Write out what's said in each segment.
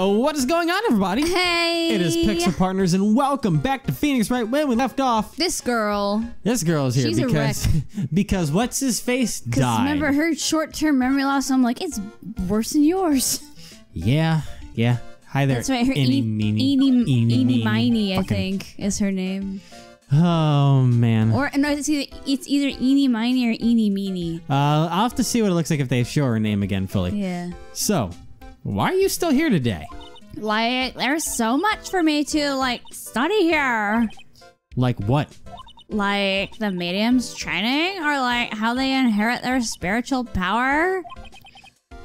Oh, what is going on, everybody? Hey! It is Pixel Partners, and welcome back to Phoenix Wright where we left off. This girl. This girl is here She's a because because what's his face died. remember her short term memory loss? I'm like, it's worse than yours. Yeah, yeah. Hi there. That's right. Her Eeny, Eeny, meeny, Eeny, eeny, Eeny, meeny, I think, is her name. Oh man. Or no, it's either it's either Eeny Miny or Eeny Meeny. uh, I'll have to see what it looks like if they show her name again fully. Yeah. So, why are you still here today? Like, there's so much for me to like study here. Like what? Like the medium's training, or like how they inherit their spiritual power.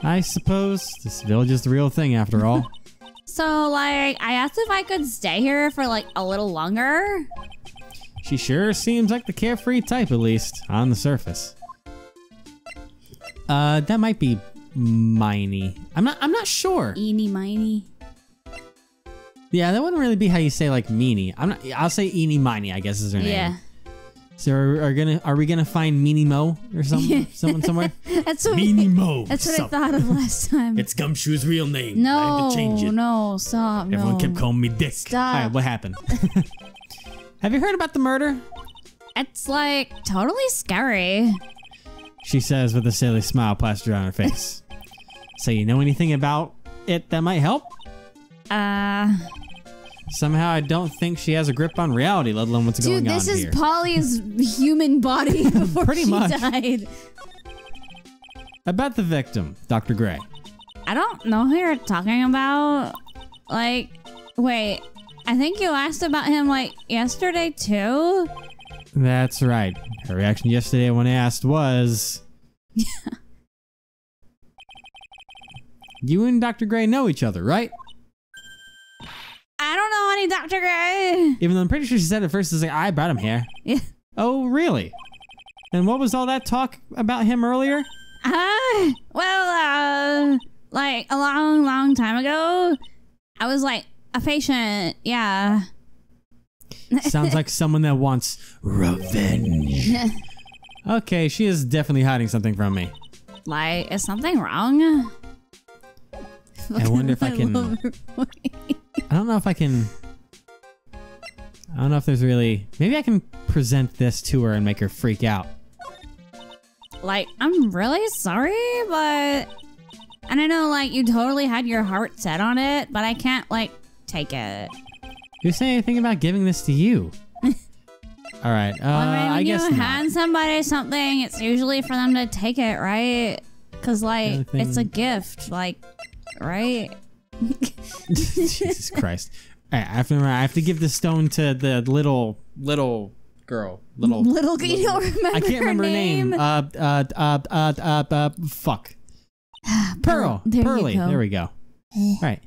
I suppose this village is the real thing after all. So, like, I asked if I could stay here for like a little longer. she sure seems like the carefree type, at least on the surface. Uh, that might be Miney. I'm not. I'm not sure. Eeny Miny. Yeah, that wouldn't really be how you say like meanie. I'm not. I'll say eeny miny. I guess is her name. Yeah. So are, are gonna are we gonna find Meanie Mo or some someone somewhere? That's what Meanie Mo. That's what I thought of last time. It's Gumshoe's real name. I no, had to change it. no, stop. Everyone no. kept calling me Dick. Stop. All right, what happened? Have you heard about the murder? It's like totally scary. She says with a silly smile plastered on her face. So you know anything about it that might help? Uh, Somehow I don't think she has a grip on reality, let alone what's dude, going on Dude, this is here. Polly's human body before Pretty she much. died. about the victim, Dr. Grey. I don't know who you're talking about. Like, wait, I think you asked about him like yesterday too. That's right. Her reaction yesterday when asked was You and Dr. Grey know each other, right? I don't know any Dr. Grey. Even though I'm pretty sure she said at first, it's like, I brought him here. Yeah. Oh, really? And what was all that talk about him earlier? Uh, well, uh, like a long, long time ago, I was like a patient. Yeah. Sounds like someone that wants revenge. Okay, she is definitely hiding something from me. Like, is something wrong? I wonder if I can- love her voice. I don't know if I can. I don't know if there's really. Maybe I can present this to her and make her freak out. like, I'm really sorry, but. And I know, like, you totally had your heart set on it, but I can't, like, take it. Who say anything about giving this to you? All right. Uh, I mean, when I guess you not. hand somebody something, it's usually for them to take it, right? Because, like, it's a gift, like, right? Jesus Christ! All right, I have to. I have to give the stone to the little little girl. Little. Little, you don't remember I can't remember her name. Uh, uh, uh, uh, uh, uh, fuck. Pearl. There you Pearly. go. There we go. All right.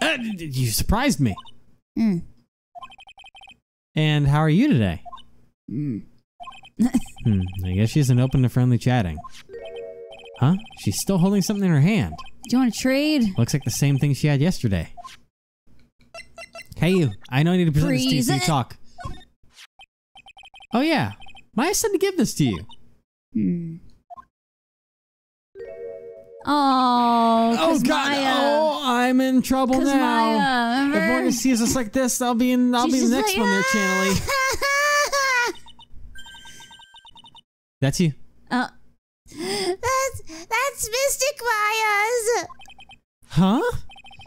Uh, you surprised me. Mm. And how are you today? Mm. Hmm. I guess she isn't open to friendly chatting. Huh? She's still holding something in her hand. Do you want to trade? Looks like the same thing she had yesterday. Hey, you. I know I need to present this to you so you Freeze talk. Oh, yeah. Maya said to give this to you. Hmm. Oh, Oh, God. Maya. Oh, I'm in trouble now. Maya, If? Morgan sees us like this, I'll be in. I'll She's be the next like, one there, Channeling. That's you. Uh, That's Mystic Maya's. Huh?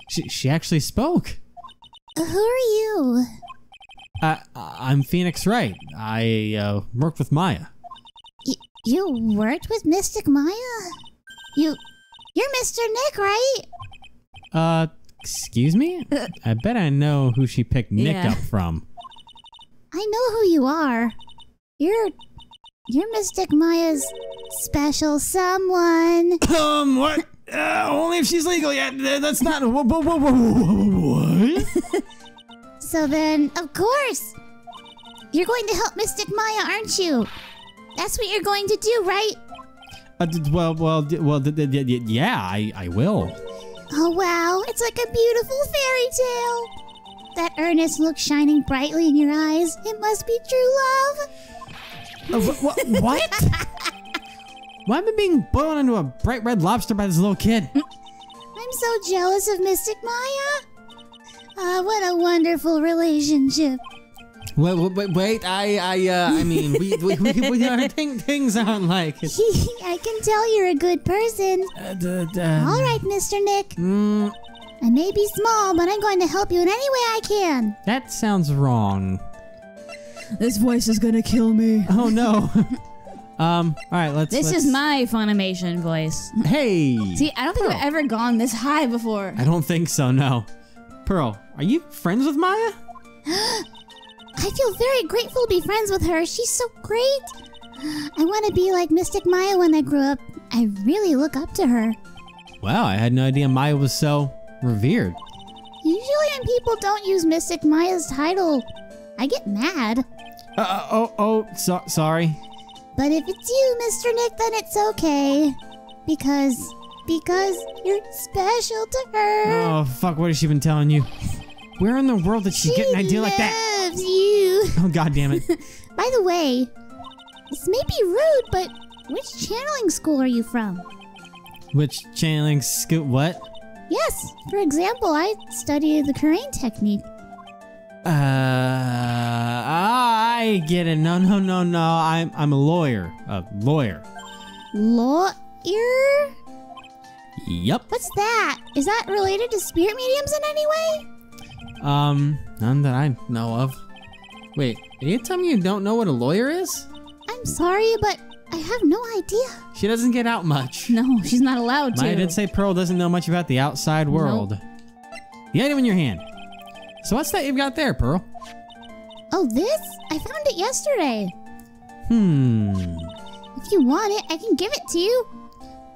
She, she actually spoke. Who are you? Uh, I'm Phoenix Wright. I uh, worked with Maya. Y- you worked with Mystic Maya? You, you're Mr. Nick, right? Uh, excuse me? I bet I know who she picked Nick Yeah. up from. I know who you are. You're, you're Mystic Maya's special someone. Um, what? Uh, only if she's legal yet. Uh, That's not. Whoa, whoa, whoa, whoa, what? So then, of course, you're going to help Mystic Maya, aren't you? That's what you're going to do, right? Uh, d- well, well, d- well, yeah, I, I will. Oh wow, it's like a beautiful fairy tale. That earnest look shining brightly in your eyes. It must be true love. Uh, wh- wh- what? Why am I being blown into a bright red lobster by this little kid? I'm so jealous of Mystic Maya. Ah, what a wonderful relationship. Wait, wait, wait. I, I, uh, I mean, we, we, we, we are, thing, things aren't like. I can tell you're a good person. Uh, um, All right, Mr. Nick. mm, I may be small, but I'm going to help you in any way I can. that sounds wrong. This voice is gonna kill me. Oh no. um. All right. Let's. This let's, is my Funimation voice. Hey. See, I don't think Pearl. I've ever gone this high before. I don't think so. No. Pearl, are you friends with Maya? I feel very grateful to be friends with her. She's so great. I want to be like Mystic Maya when I grow up. I really look up to her. Wow, I had no idea Maya was so revered. Usually, when people don't use Mystic Maya's title, I get mad. Uh, uh, oh, oh, so, sorry. But if it's you, Mr. Nick, then it's okay. Because, because you're special to her. Oh, fuck, what has she been telling you? Where in the world did she, get an idea like that? She loves you. Oh, god damn it. By the way, this may be rude, but which channeling school are you from? Which channeling school? What? Yes, for example, I studied the Kurain technique. Uh, I get it. No, no, no, no. I'm, I'm a lawyer. A lawyer. Lawyer? Yep. What's that? Is that related to spirit mediums in any way? Um, none that I know of. Wait, are you telling me you don't know what a lawyer is? I'm sorry, but I have no idea. She doesn't get out much. No, she's not allowed to. Maya did say Pearl doesn't know much about the outside world. The item in your hand. So what's that you've got there, Pearl? Oh, this? I found it yesterday. Hmm. If you want it, I can give it to you.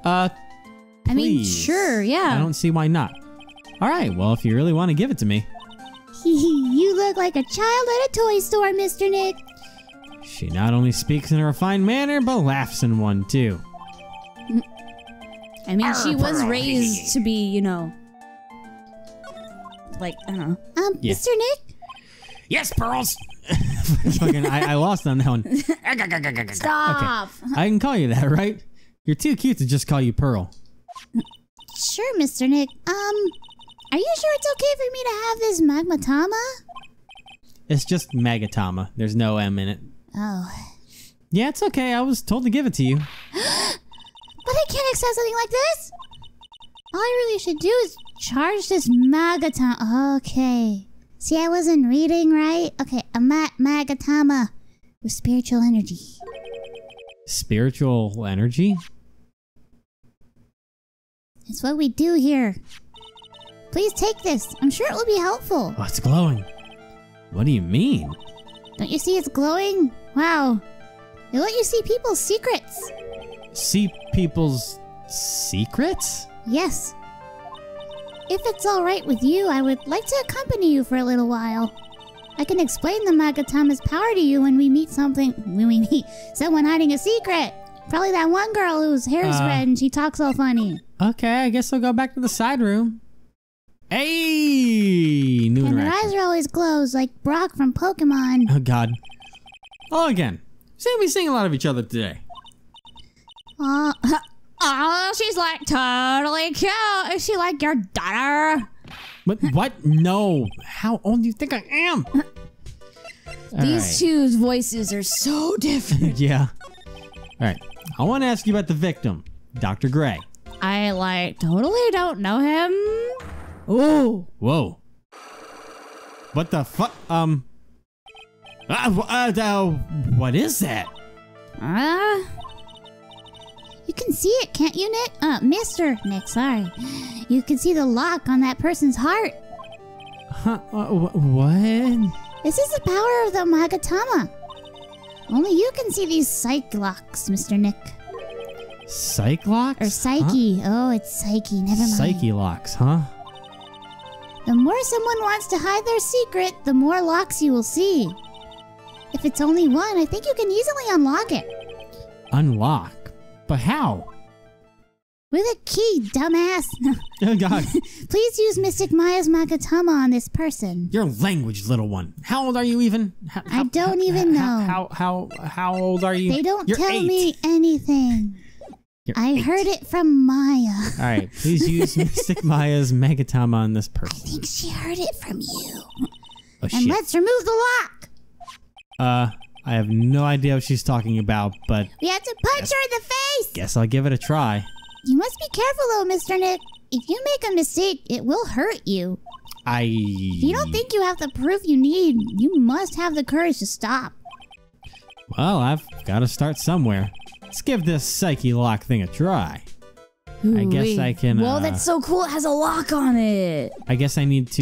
Uh, please. I mean, sure, yeah. I don't see why not. All right, well, if you really want to give it to me. you look like a child at a toy store, Mr. Nick. She not only speaks in a refined manner, but laughs in one too. I mean, she was raised to be, you know, like I don't know. Um, Yeah. Mr. Nick? Yes, pearls. Fucking, I, I lost on that one. Stop. I can call you that, right? You're too cute to just call you Pearl. Sure, Mr. Nick. Um, are you sure it's okay for me to have this magmatama? It's just Magatama. There's no M in it. Oh. Yeah, it's okay. I was told to give it to you. But I can't accept something like this. All I really should do is charge this magatama. Okay. See, I wasn't reading right. Okay, a ma- magatama with spiritual energy. Spiritual energy? It's what we do here. Please take this. I'm sure it will be helpful. Oh, it's glowing. What do you mean? Don't you see it's glowing? Wow. It'll let you see people's secrets. See people's secrets? Yes. If it's all right with you, I would like to accompany you for a little while. I can explain the Magatama's power to you when we meet something. When we meet someone hiding a secret. Probably that one girl whose hair's Uh. red and she talks all funny. Okay, I guess I'll go back to the side room. Hey! New And her eyes are always closed, like Brock from Pokemon. Oh, God. Oh, again. Seem be seeing a lot of each other today. Aw, Oh, she's like totally cute. Is she like your daughter? But what? No. How old do you think I am? These two's voices are so different. yeah. All right. I want to ask you about the victim, Dr. Grey. I like totally don't know him. Oh, Whoa. What the fuck? Um. Uh, wh- uh, uh, what is that? uh, you can see it, can't you, Nick? Uh, Mr. Nick, sorry. You can see the lock on that person's heart. Huh? Uh, wh- what? This is the power of the Magatama. Only you can see these psych locks, Mr. Nick. Cyclox? Or psyche. Oh, it's psyche. Never mind. Psyche locks, huh? The more someone wants to hide their secret, the more locks you will see. If it's only one, I think you can easily unlock it. Unlock. But how? With a key, dumbass. Oh, God. Please use Mystic Maya's Magatama on this person. Your language, little one. How old are you even? How, I don't even know. How, how how how old are you? They don't You're tell eight. me anything. You're I eight. heard it from Maya. All right, please use Mystic Maya's Magatama on this person. I think she heard it from you. Oh And shit. let's remove the lock. Uh, I have no idea what she's talking about, but We have to punch her in the face. guess I'll give it a try. You must be careful though, Mr. Nick. If you make a mistake, it will hurt you. I. If you don't think you have the proof you need, you must have the courage to stop. Well, I've got to start somewhere. Let's give this psyche lock thing a try. I guess Ooh-wee. I can. Whoa, uh, that's so cool. It has a lock on it. I guess I need to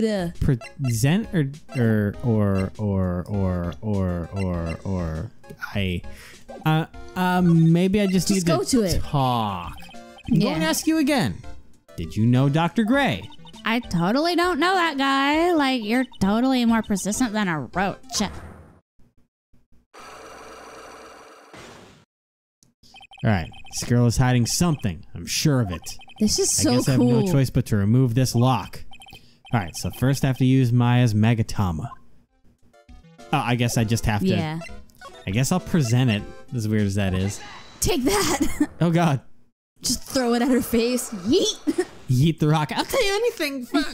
Dude. present or or or or or or or or I. Uh, um, maybe I just, Just need go to it. talk. I'm going to ask you again. Did you know Dr. Grey? I totally don't know that guy. Like, you're totally more persistent than a roach. All right, this girl is hiding something. I'm sure of it. This is I so cool. I guess I have cool. no choice but to remove this lock. All right, so first I have to use Maya's Magatama. Oh, I guess I just have to. Yeah. I guess I'll present it, as weird as that is. Take that. Oh god. Just throw it at her face. Yeet. Yeet the rock. I'll tell you anything. fuck.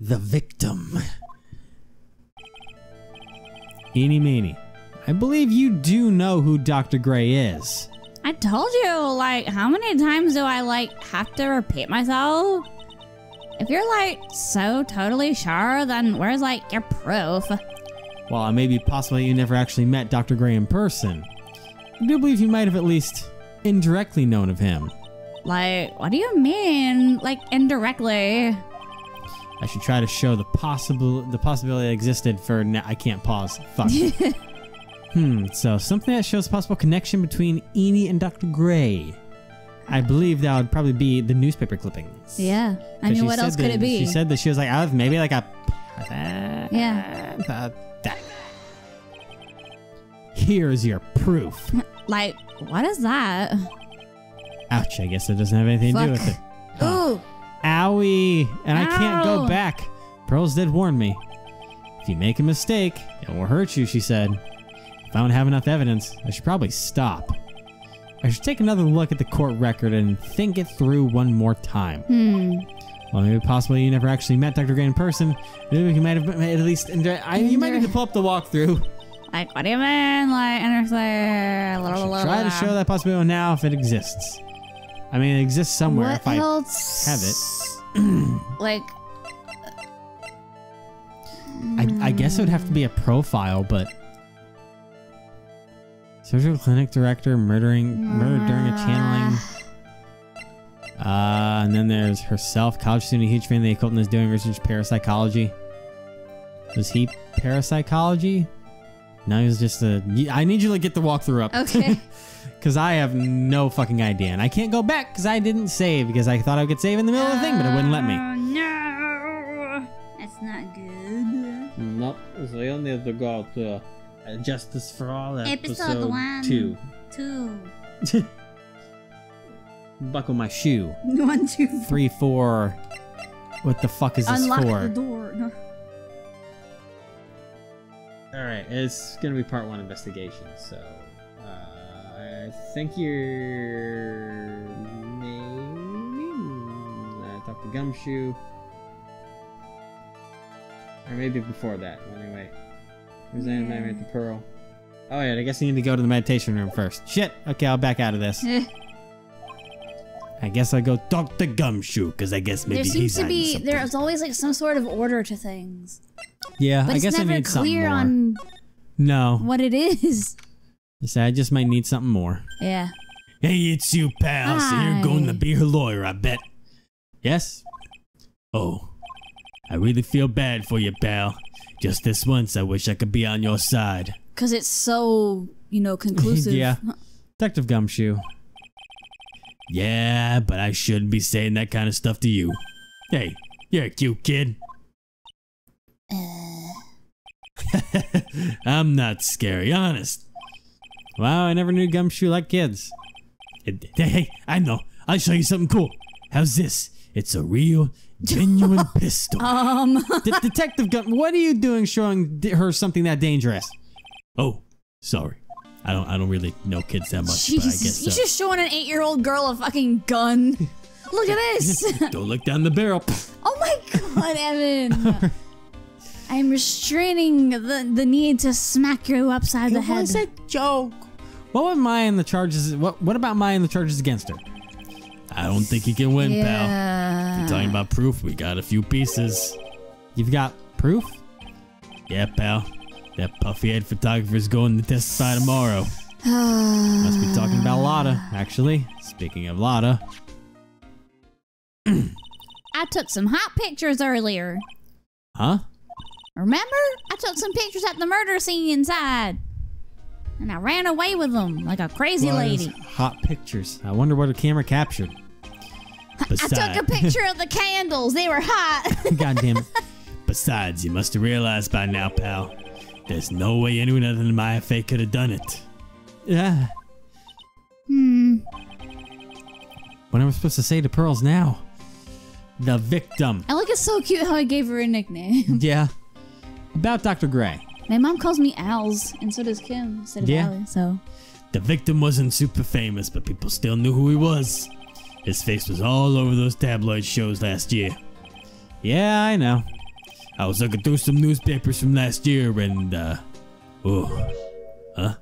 the victim. Eeny meeny. I believe you do know who Dr. Grey is. I told you, like, how many times do I, like, have to repeat myself? If you're, like, so totally sure, then where's, like, your proof? Well, it may be possible you never actually met Dr. Grey in person, I do believe you might have at least indirectly known of him. Like, what do you mean? Like, indirectly? I should try to show the possible the possibility that existed for na- I can't pause. Fuck. hmm. So something that shows a possible connection between Ini and Dr. Grey. I believe that would probably be the newspaper clippings. Yeah. I mean, what else could that- it be? She said that she was like, I was maybe like a. Yeah. Uh, that. Here's your proof. Like, what is that? Ouch, I guess it doesn't have anything to do with it. Huh. Ooh. Owie! And I can't go back. Pearls did warn me. If you make a mistake, it will hurt you, she said. If I don't have enough evidence, I should probably stop. I should take another look at the court record and think it through one more time. Hmm. Well, maybe possibly you never actually met Dr. Grey in person. Maybe you might have at least. I, you might need to pull up the walkthrough. Like, what do you mean? Like, understand? I should try to show that possibility now if it exists. I mean, it exists somewhere. What if I have it. like, I, I guess it would have to be a profile, but surgical clinic director murdering murdered during a channeling. Uh, and then there's herself, college student, huge fan of the occult and is doing research parapsychology. Was he parapsychology? No, he was just a. I need you to get the walkthrough up. Okay. Because I have no fucking idea. And I can't go back because I didn't save because I thought I could save in the middle of the thing, but it wouldn't let me. Oh, no. That's not good. Nope. So you'll need to go to uh, Justice for All Episode one. two. Two. Buckle my shoe. One, two, three. Three, four. What the fuck is this Unlock for? the door. No. All right, it's gonna be part one investigation. So uh, I think you're maybe uh, Dr. Gumshoe, or maybe before that. Anyway, who's yeah. At the Pearl? Oh yeah, I guess you need to go to the meditation room first. Shit. Okay, I'll back out of this. Eh. I guess I'll go Dr. Gumshoe because I guess maybe there he's seems to be there's always like some sort of order to things, Yeah, but I guess I need something clear more. on No, what it is. so I just might need something more. Yeah. Hey, it's you, pal. So you're going to be her lawyer, I bet. Yes? Oh, I really feel bad for you, pal. Just this once, I wish I could be on your side. Because it's so, you know, conclusive. yeah. Detective Gumshoe. Yeah, but I shouldn't be saying that kind of stuff to you. Hey, you're a cute kid. Uh. I'm not scary, honest. Wow, I never knew Gumshoe liked kids. Hey, I know. I'll show you something cool. How's this? It's a real, genuine pistol. Um. D- Detective Gun, what are you doing showing her something that dangerous? Oh, sorry. I don't. I don't really know kids that much, Jesus, but I guess you're just showing an eight-year-old girl a fucking gun. Look at this. don't look down the barrel. oh my god, Evan. I'm restraining the the need to smack you upside the It head. was a joke. What would Maya and the charges? What What about Maya and the charges against her? I don't think he can win, pal. You're talking about proof. We got a few pieces. You've got proof? Yeah, pal. That puffy head photographer's going to testify tomorrow. Must be talking about Lotta, actually. Speaking of Lotta, I took some hot pictures earlier. huh? Remember? I took some pictures at the murder scene inside. And I ran away with them like a crazy Was lady. Hot pictures. I wonder what the camera captured. I took a picture of the candles. They were hot. God damn it. Besides, you must have realized by now, pal. There's no way anyone other than Maya Fey could have done it. Yeah. Hmm. What am I supposed to say to Pearls now? The victim. I look, it's so cute how I gave her a nickname. Yeah. About Dr. Grey. My mom calls me Als, and so does Kim instead of Yeah. Allie. So The victim wasn't super famous, but people still knew who he was. His face was all over those tabloid shows last year. Yeah, I know. I was looking through some newspapers from last year and, uh. Oh. Huh?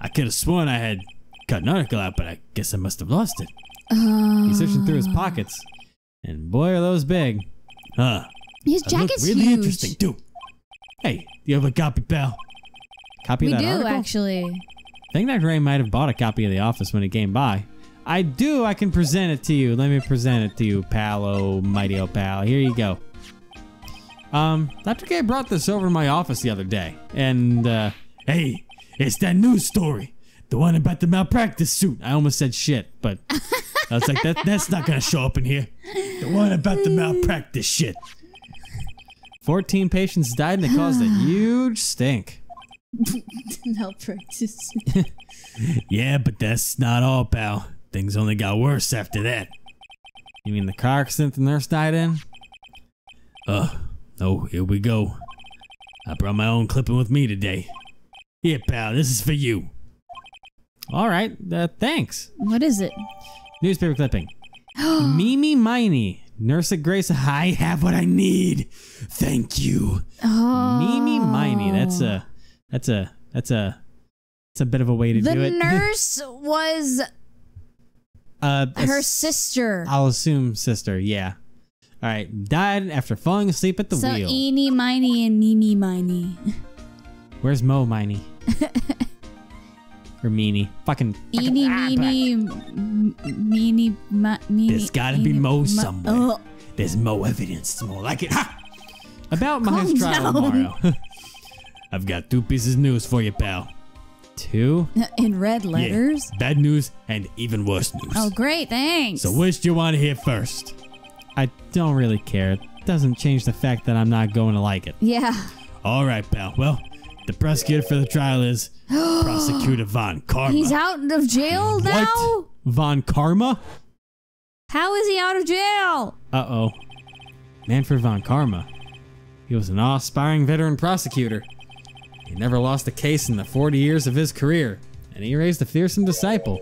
I could have sworn I had cut an article out, but I guess I must have lost it. uh, He's searching through his pockets. And boy, are those big. Huh. his jacket's really huge. interesting, too. Hey, do you have a copy, pal? Copy We of do that article? actually. I think Dr. Ray might have bought a copy of The Office when it came by. I do. I can present it to you. Let me present it to you, pal. Oh, mighty oh, pal. Here you go. Um, Dr. K brought this over to my office the other day, and uh, hey, it's that news story, the one about the malpractice suit. I almost said shit, but I was like, that that's not gonna show up in here. The one about the malpractice shit. Fourteen patients died, and it caused a huge stink. Malpractice. Yeah, but that's not all, pal. Things only got worse after that. You mean the car accident the nurse died in? Ugh. Oh, here we go. I brought my own clipping with me today. Here, pal, this is for you. All right, uh, thanks. what is it? Newspaper clipping. Mimi Miney, nurse at Grace. I have what I need. Thank you. Oh, Mimi Miney. That's a, that's a, that's a, that's a bit of a way to the do it. The nurse was uh, her sister. I'll assume sister, yeah. All right, died after falling asleep at the so wheel. eeny miny and Mimi miny. Where's Mo Miney? or Meanie? Fucking. fucking Eeny ah, meeny m- meeny mi- meeny. There's gotta be Mo mi- somewhere. Oh, There's Mo evidence. It's more like it. Ha! About Maya's Calm trial down. tomorrow. I've got two pieces of news for you, pal. Two? in red letters. Yeah, bad news and even worse news. Oh, great! Thanks. So which do you want to hear first? I don't really care. It doesn't change the fact that I'm not going to like it. yeah. All right, pal. Well, the prosecutor for the trial is Prosecutor Von Karma. He's out of jail now. What? Von Karma? How is he out of jail? Uh oh. Manfred Von Karma. He was an aspiring veteran prosecutor. He never lost a case in the 40 years of his career, and he raised a fearsome disciple.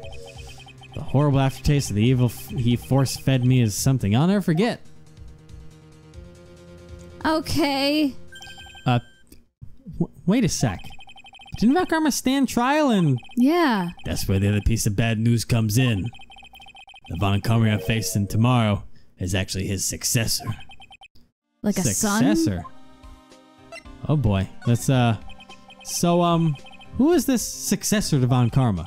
The horrible aftertaste of the evil f- he force fed me is something I'll never forget. Okay. Uh, wait a sec. Didn't Von Karma stand trial and Yeah. That's where the other piece of bad news comes in. The Von Karma I'm facing tomorrow is actually his successor. Like a son. successor. Oh boy. Let's uh so um who is this successor to Von Karma?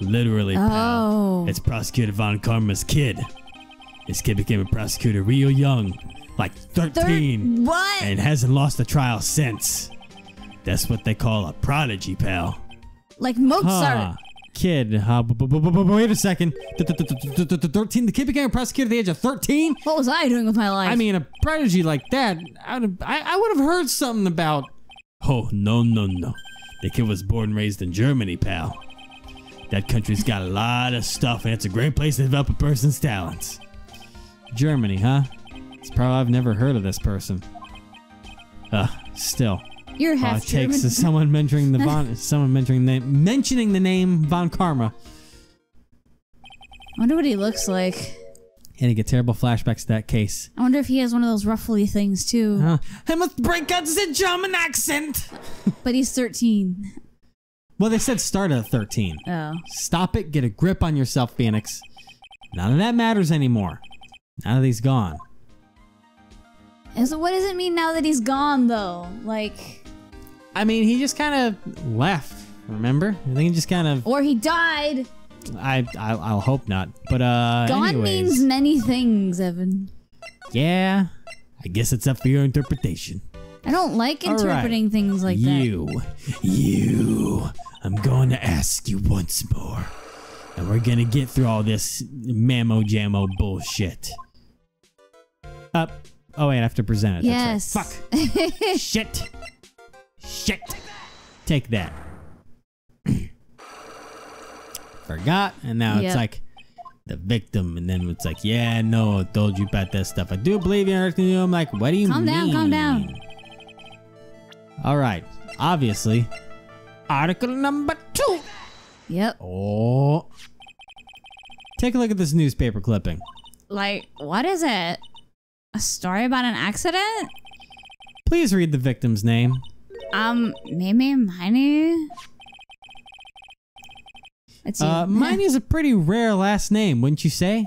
Literally, pal. Oh. It's Prosecutor Von Karma's kid. This kid became a prosecutor real young, like 13, What? and hasn't lost a trial since. That's what they call a prodigy, pal. like Mozart. Huh. Kid, uh, wait a second. Th- th- th- th- th- th- 13? The kid became a prosecutor at the age of 13? What was I doing with my life? I mean, a prodigy like that, I would have I, I would have heard something about. Oh, no, no, no. The kid was born and raised in Germany, pal. That country's got a lot of stuff, and it's a great place to develop a person's talents. Germany, huh? It's probably I've never heard of this person. Uh, still. You're All half it takes German. is someone mentioning the Von, someone mentioning the mentioning the name Von Karma, I wonder what he looks like. and you get terrible flashbacks to that case. I wonder if he has one of those ruffly things too. Uh, I must break out the German accent. But he's 13. Well, they said start at 13. Oh. Stop it. Get a grip on yourself, Phoenix. None of that matters anymore. Now that he's gone. And so what does it mean now that he's gone though? Like, I mean, he just kind of left. Remember? I think he just kind of. or he died. I, I I'll hope not. But uh. Gone anyways, means many things, Evan. Yeah. I guess it's up for your interpretation. I don't like All right. interpreting things like that. you, you. I'm going to ask you once more, and we're gonna get through all this mammo jammo bullshit. Up. Oh wait, I have to present it. Yes. Right. Fuck. Shit. Shit. Take that. Forgot, and now it's like the victim, and then it's like, yeah, no, I told you about that stuff. I do believe in you. I'm like, what do you Calm mean? down, calm down. All right. Obviously, article number two. Yep. Oh. Take a look at this newspaper clipping. Like, what is it? A story about an accident? Please read the victim's name. Um, Mimi Miney? It's. Uh, Miney is a pretty rare last name, wouldn't you say?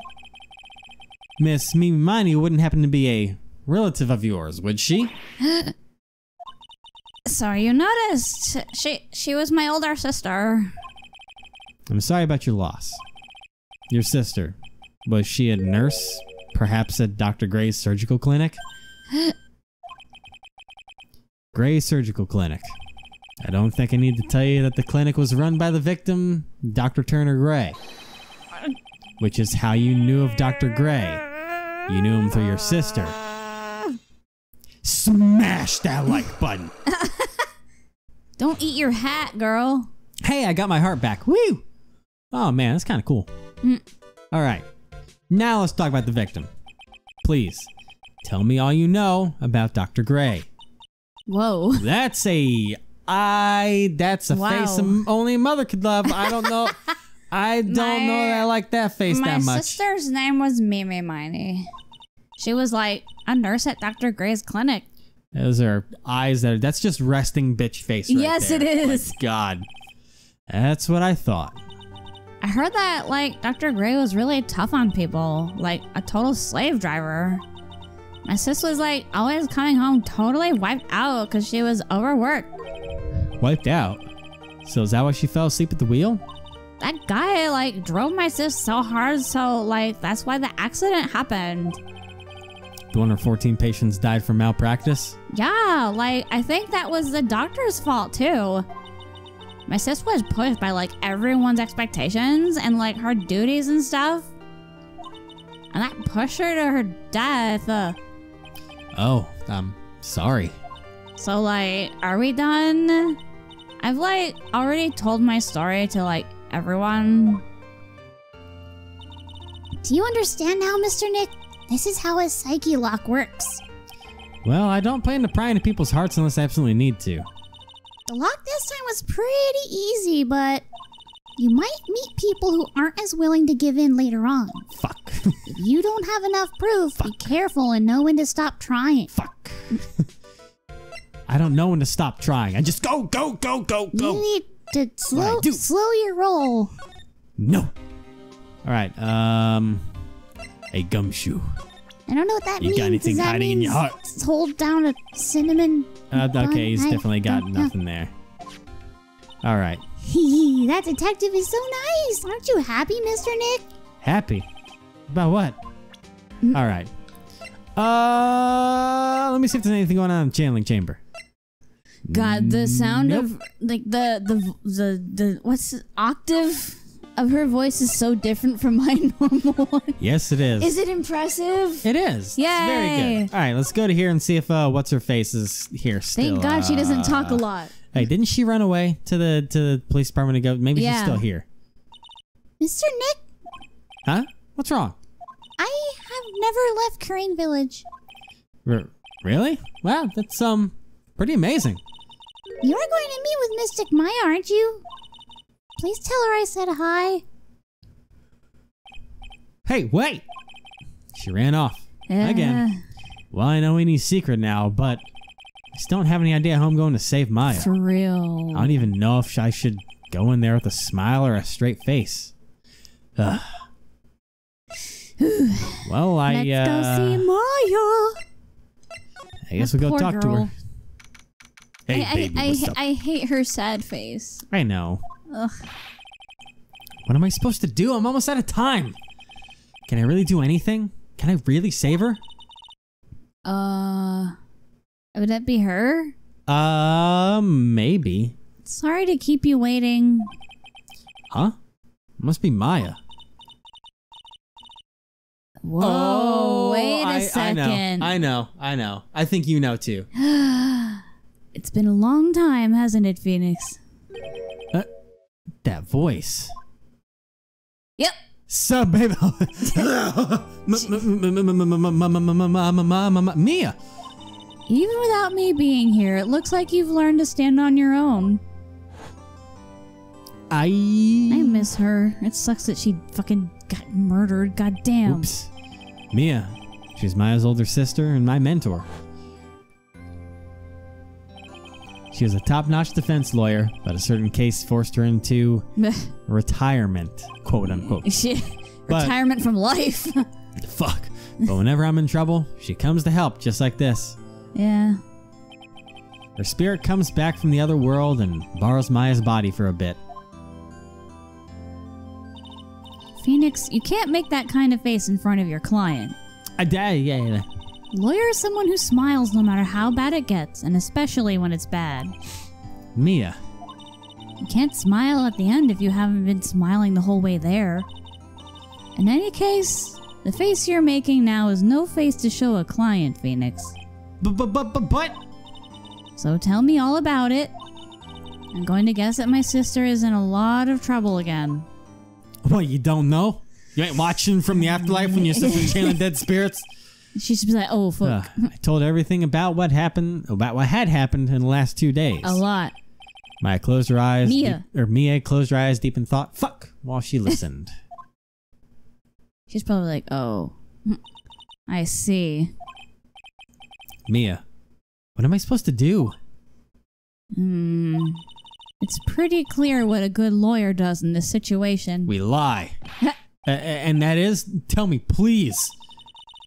Miss Mimi Miney wouldn't happen to be a relative of yours, would she? Sorry you noticed. She she was my older sister. I'm sorry about your loss. Your sister, was she a nurse? Perhaps at Dr. Grey's surgical clinic? Grey Surgical Clinic. I don't think I need to tell you that the clinic was run by the victim, Dr. Turner Grey. Which is how you knew of Dr. Grey. You knew him through your sister. Smash that like button. Don't eat your hat, girl. Hey, I got my heart back. Woo! Oh man, that's kind of cool. Mm. All right, now let's talk about the victim. Please, tell me all you know about Dr. Grey. Whoa. That's a I. That's a Wow. face only a mother could love. I don't know. I don't My- know that I like that face that much. My sister's name was Mimi Miney. She was like a nurse at Dr. Grey's clinic. Those are eyes that are. That's just resting bitch face. Right Yes, there. it is. My God, that's what I thought. I heard that like Dr. Grey was really tough on people, like a total slave driver. My sis was like always coming home totally wiped out because she was overworked. Wiped out. So is that why she fell asleep at the wheel? That guy like drove my sis so hard, so like that's why the accident happened. The one where 14 patients died from malpractice? Yeah, like I think that was the doctor's fault too. My sis was pushed by like everyone's expectations and like her duties and stuff. And that pushed her to her death. Uh, Oh, I'm sorry. so like, are we done? I've like already told my story to like everyone. Do you understand now, Mr. Nick? This is how a psyche lock works. Well, I don't plan to pry into people's hearts unless I absolutely need to. The lock this time was pretty easy, but you might meet people who aren't as willing to give in later on. Fuck. If you don't have enough proof, be careful and know when to stop trying. Fuck. I don't know when to stop trying. I just go, go, go, go, go. You need to slow slow your roll. No. All right. Um. A gumshoe. I don't know what that You means. got anything Does hiding in your heart? Hold down a cinnamon. Uh, okay, he's I definitely got don't know. nothing there. All right. that detective is so nice. Aren't you happy, Mr. Nick? Happy. About what? Mm. All right. Uh, let me see if there's anything going on in the channeling chamber. God, the sound Nope. of like the the the the what's the octave of her voice is so different from my normal one. Yes, it is. Is it impressive? It is. Yeah. very good. All right, let's go to here and see if uh, what's her face is here still. Thank God she doesn't talk a Uh, lot. Hey, didn't she run away to the to the police department to go? Maybe she's still here. Mr. Nick, Huh? What's wrong? I have never left Kurain Village. R- really? Wow, that's um pretty amazing. You're going to meet with Mystic Maya, aren't you? Please tell her I said hi. Hey, wait! She ran off. Again. Uh, Well, I know Ini's secret now, but I just don't have any idea how I'm going to save Maya. for real. I don't even know if I should go in there with a smile or a straight face. Ugh. well, I Let's uh, go see Maya. I guess we'll go talk to her. Hey, I, baby, I, what's I, up? I hate her sad face. I know. Ugh. What am I supposed to do? I'm almost out of time. Can I really do anything? Can I really save her? Uh, would that be her? Uh, maybe. Sorry to keep you waiting. Huh? Must be Maya. Whoa, wait a Oh, I, second. I know. I know. I know. I think you know too. it's been a long time, hasn't it, Phoenix? That voice. Yep. Sub baby. Mia. Even without me being here, it looks like you've learned to stand on your own. I. I miss her. It sucks that she fucking got murdered. God damn. Oops. Mia. She's Maya's older sister and my mentor. She was a top notch defense lawyer, but a certain case forced her into retirement, quote unquote. she, But- retirement from life. Fuck. But whenever I'm in trouble, she comes to help, just like this. Yeah. Her spirit comes back from the other world and borrows Maya's body for a bit. Phoenix, you can't make that kind of face in front of your client. I die, yeah, yeah. Lawyer is someone who smiles no matter how bad it gets, and especially when it's bad. Mia. You can't smile at the end if you haven't been smiling the whole way there. In any case, the face you're making now is no face to show a client, Phoenix. But, but, but, but, but. So tell me all about it. I'm going to guess that my sister is in a lot of trouble again. What, you don't know? You ain't watching from the afterlife when your sister's channeling dead spirits? She should be like, oh, fuck. Uh, I told everything about what happened, about what had happened in the last two days. a lot. Maya closed her eyes. Mia. deep- or Mia closed her eyes deep in thought. Fuck. While she listened. She's probably like, oh, I see. Mia. What am I supposed to do? Hmm. It's pretty clear what a good lawyer does in this situation. We lie. And that is, tell me, please.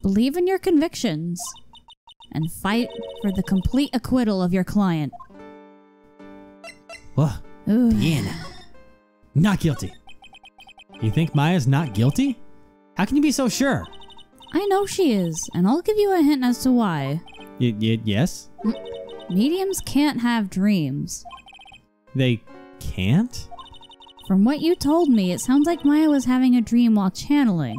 Believe in your convictions and fight for the complete acquittal of your client. What? Ooh. Not guilty. You think Maya's not guilty? How can you be so sure? I know she is, and I'll give you a hint as to why. Y- y- yes? Mediums can't have dreams. They can't? From what you told me, it sounds like Maya was having a dream while channeling.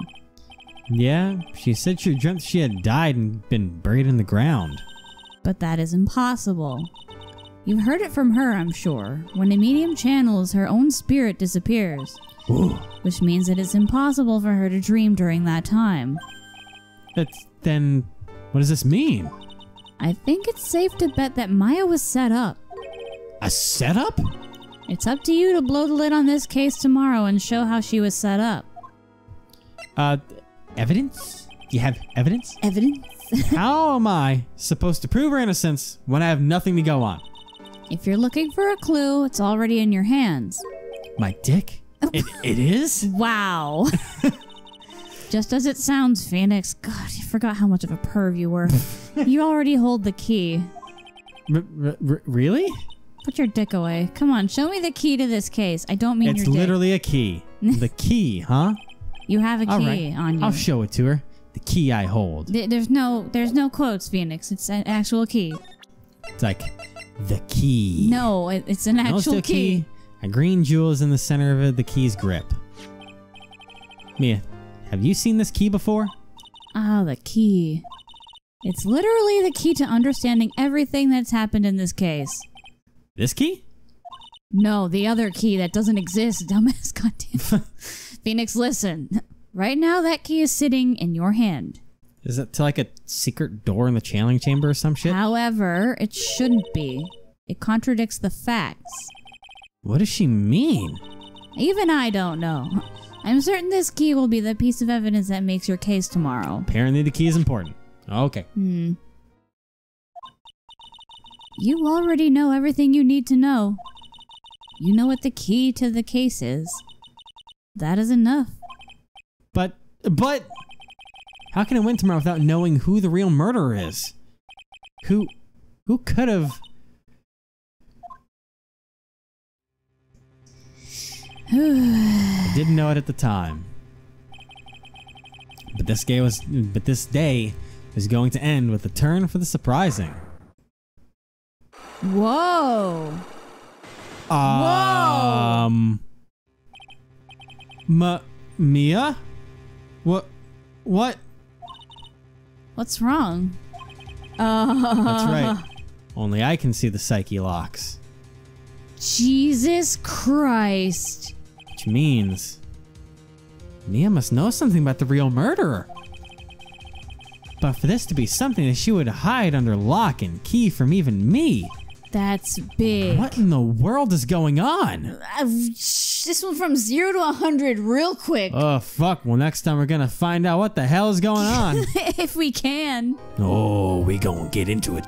Yeah, she said she dreamt she had died and been buried in the ground. But that is impossible. You've heard it from her, I'm sure. When a medium channels, her own spirit disappears, Ooh. which means it is impossible for her to dream during that time. That's, then, what does this mean? I think it's safe to bet that Maya was set up. A setup? It's up to you to blow the lid on this case tomorrow and show how she was set up. Uh, evidence? Do you have evidence? Evidence? How am I supposed to prove her innocence when I have nothing to go on? if you're looking for a clue, it's already in your hands. My dick? It, it is? Wow. Just as it sounds, Phoenix. God, you forgot how much of a perv you were. you already hold the key. R- really? Put your dick away. Come on, show me the key to this case. I don't mean It's your dick. literally a key. the key, huh? You have a key right. on you. I'll show it to her. The key I hold. Th- there's no, there's no quotes, Phoenix. It's an actual key. It's like the key. No, it, it's an No, it's actual still key. A green jewel is in the center of it, the key's grip. Mia, have you seen this key before? Ah, the key. It's literally the key to understanding everything that's happened in this case. This key? No, the other key that doesn't exist, dumbass. Goddamn. Phoenix, listen. Right now, that key is sitting in your hand. Is it to like a secret door in the channeling chamber or some shit? However, it shouldn't be. It contradicts the facts. What does she mean? Even I don't know. I'm certain this key will be the piece of evidence that makes your case tomorrow. Apparently, the key is important. Okay. Hmm. You already know everything you need to know. You know what the key to the case is. That is enough. But, but, how can I win tomorrow without knowing who the real murderer is? Who, who could have? I didn't know it at the time. But this day was, but this day is going to end with a turn for the surprising. Whoa! Um. Ma, Mia, what, what? What's wrong? Uh, That's right. Only I can see the psyche locks, Jesus Christ. Which means Mia must know something about the real murderer. But for this to be something that she would hide under lock and key from even me, That's big. what in the world is going on? Uh, this one from zero to a hundred real quick. Oh fuck! Well, next time we're gonna find out what the hell is going on. if we can. oh, we gonna get into it.